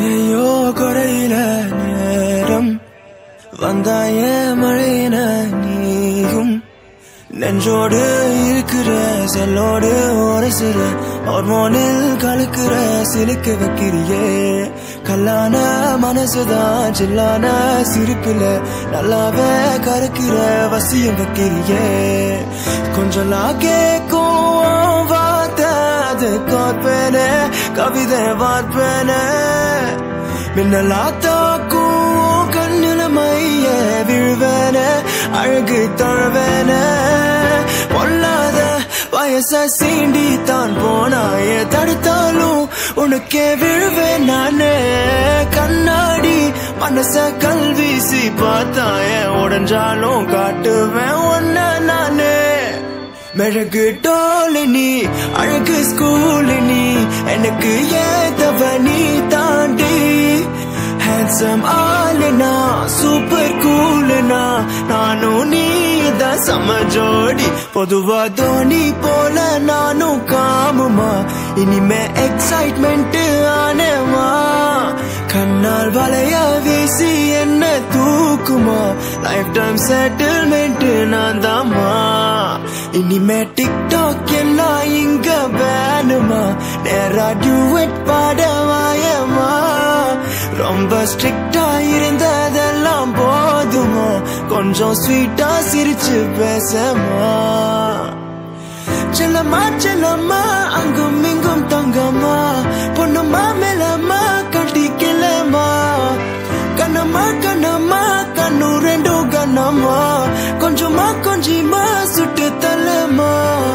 ஐயோ குறையில நேரம் வந்தாய மழையின நீயும். நெஞ்சோடு இருக்கிற செல்லோடு உரைசிற ஹார்மோனில் கலக்கிற சிலுக்க வைக்கிறியே. கல்லான மனசுதான் சில்லான சிரிப்புல நல்லாவே கருக்கிற வசியம் வைக்கிறியே. கொஞ்சம் நான் கேட்கும் வார்த்தை அது கவிதை வார்ப்பேனே. மின்னலாத்தாக்கும் கண்ணில மைய விழுவன அழகு தழுவன. பொல்லாத வயச சீண்டி தான் போனாய தடுத்தாலும் உனக்கே விழுவேன் நானே. கண்ணாடி மனச கல்வீசி பார்த்தாய உடஞ்சாலும் காட்டுவேன் ஒன்ன நானே. மெழுகு டோலினி அழகு ஸ்கூலினி எனக்கு ஏதவனி சம் ஆளுனா சூப்பர் கூலுனா நானும் நீ தான் சம ஜோடி. பொதுவா தோனி போல நானும் காமுமா. இனிமே எக்ஸைட்மெண்ட் ஆனேமா கண்ணால் வளைய வீசி என்ன தூக்குமா? லைஃப் டைம் செட்டில்மெண்ட் நான் தாமா இனிமே டிக்டாக் எல்லாம் இங்க வேணுமா? நேரா டியூட் பாட வாயமா ரொம்ப ஸ்ட்ரிக்டா இருந்ததெல்லாம் போதுமா? கொஞ்சம் ஸ்வீட்டா சிரிச்சு பேசமா செல்லம்மா செல்லம்மா அங்கும் இங்கும் தங்கம்மா. பொண்ணுமா மேலம்மா கட்டிக்கலம்மா கண்ணம்மா கண்ணம்மா கண்ணு ரெண்டும் கண்ணம்மா. கொஞ்சமா கொஞ்சமா tenemos.